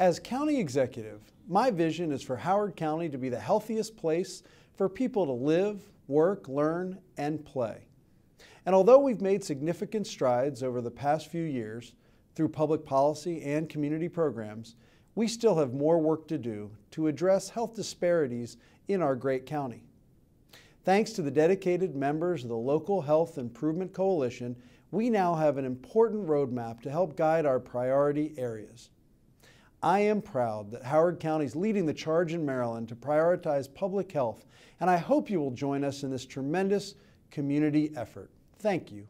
As county executive, my vision is for Howard County to be the healthiest place for people to live, work, learn, and play. And although we've made significant strides over the past few years through public policy and community programs, we still have more work to do to address health disparities in our great county. Thanks to the dedicated members of the Local Health Improvement Coalition, we now have an important roadmap to help guide our priority areas. I am proud that Howard County is leading the charge in Maryland to prioritize public health, and I hope you will join us in this tremendous community effort. Thank you.